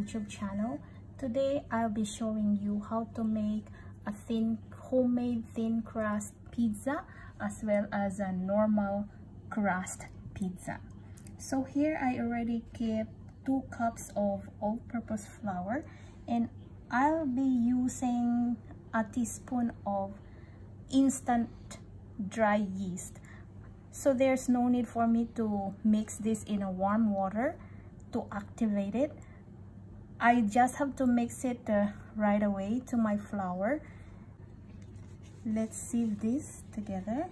youtube channel. Today i'll be showing you how to make a thin homemade thin crust pizza as well as a normal crust pizza. So here i already kept two cups of all-purpose flour and i'll be using a teaspoon of instant dry yeast. So there's no need for me to mix this in a warm water to activate it I just have to mix it uh, right away to my flour. Let's sieve this together.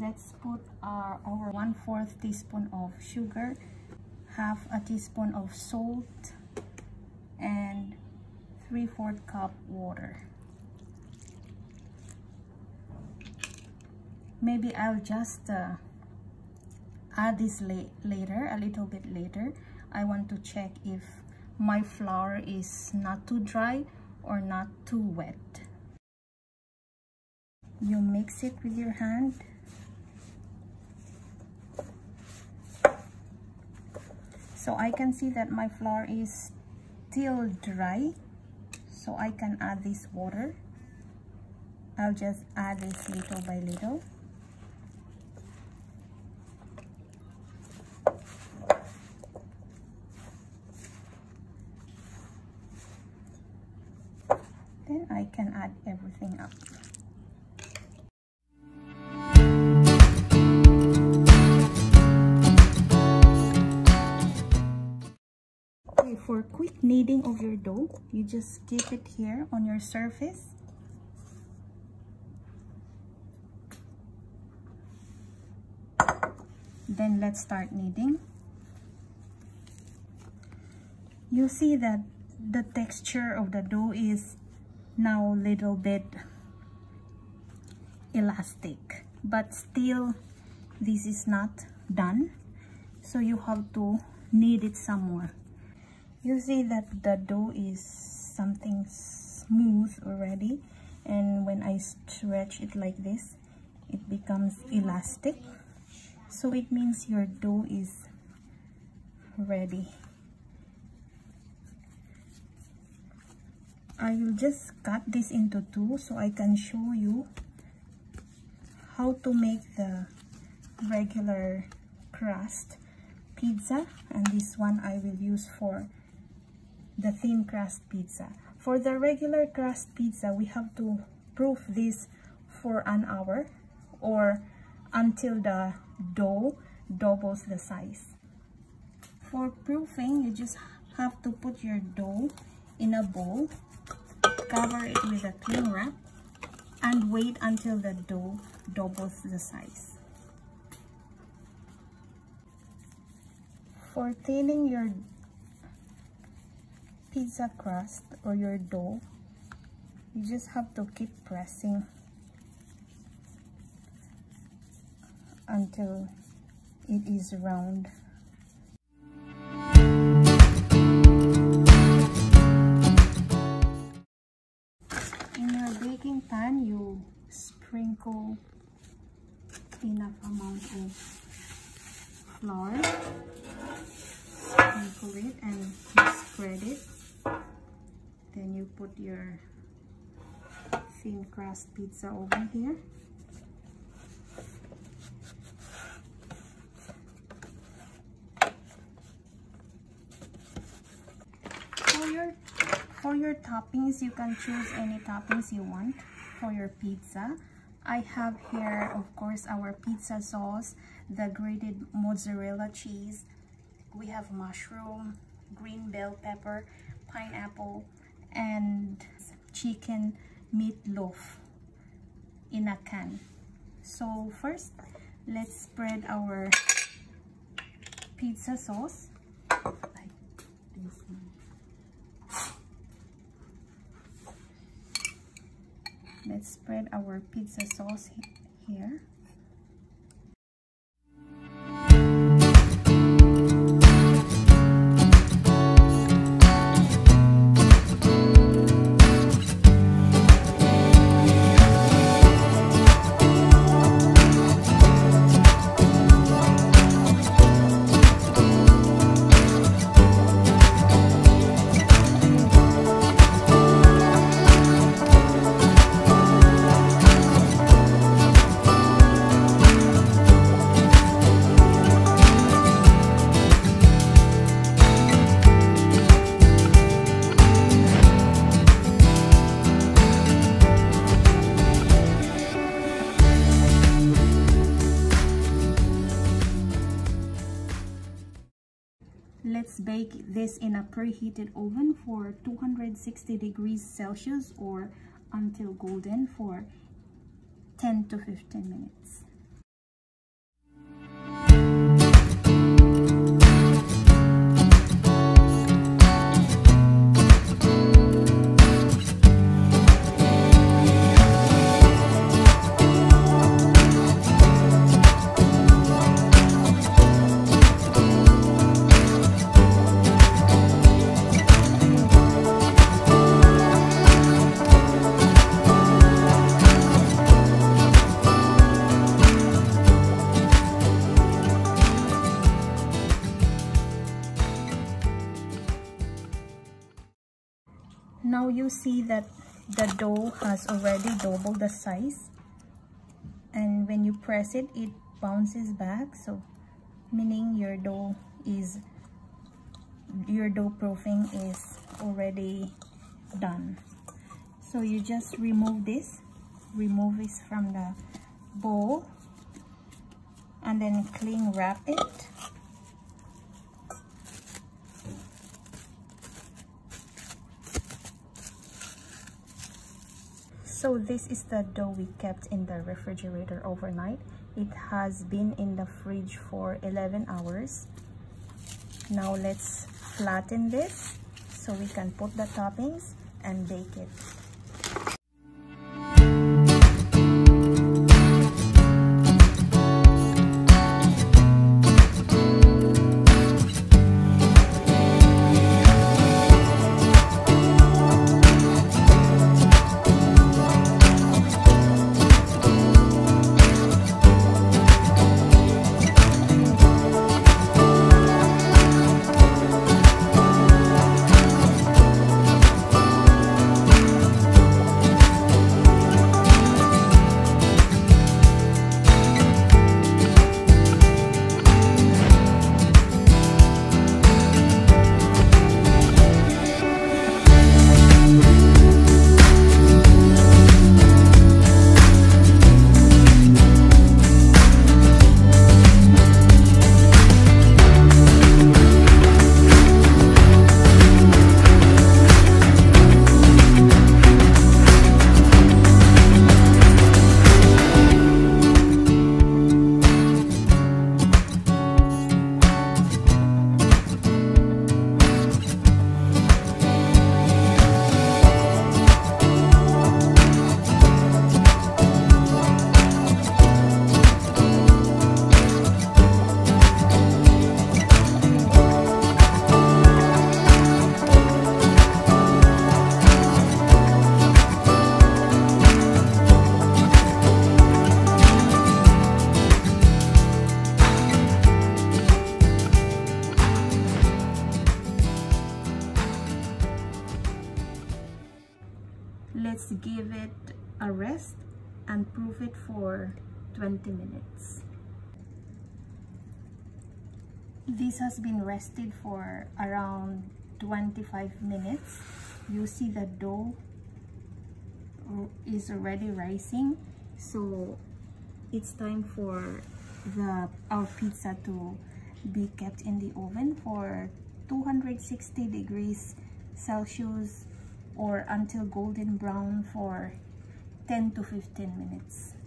Let's put our, our 1 4th teaspoon of sugar half a teaspoon of salt and 3 4 cup water. Maybe I'll just uh, add this la later a little bit later. I want to check if my flour is not too dry or not too wet. You mix it with your hand. So I can see that my flour is still dry. So I can add this water. I'll just add this little by little then I can add everything up. Okay, for quick kneading of your dough, you just keep it here on your surface. Then let's start kneading. You see that the texture of the dough is now a little bit elastic but still this is not done. So you have to knead it some more. You see that the dough is something smooth already and when I stretch it like this it becomes elastic. So it means your dough is ready I will just cut this into two so I can show you how to make the regular crust pizza and this one I will use for the thin crust pizza. For the regular crust pizza, we have to proof this for an hour or until the dough doubles the size. For proofing, you just have to put your dough in a bowl Cover it with a cling wrap and wait until the dough doubles the size. For thinning your pizza crust or your dough, you just have to keep pressing until it is round. Pan you sprinkle enough amount of flour. Sprinkle it and spread it. Then you put your thin crust pizza over here. For your for your toppings you can choose any toppings you want for your pizza. I have here, of course, our pizza sauce, the grated mozzarella cheese. We have mushroom, green bell pepper, pineapple, and chicken meatloaf in a can. So first, let's spread our pizza sauce like this let's spread our pizza sauce here bake this in a preheated oven for 260 degrees Celsius or until golden for 10 to 15 minutes. Now you see that the dough has already doubled the size. And when you press it it bounces back. So meaning your dough is your dough proofing is already done. So you just remove this. Remove this from the bowl. And then cling wrap it so this is the dough we kept in the refrigerator overnight. It has been in the fridge for 11 hours. Now let's flatten this so we can put the toppings and bake it and proof it for 20 minutes. This has been rested for around 25 minutes. You see the dough is already rising so it's time for the our pizza to be kept in the oven for 260 degrees celsius or until golden brown for 10 to 15 minutes.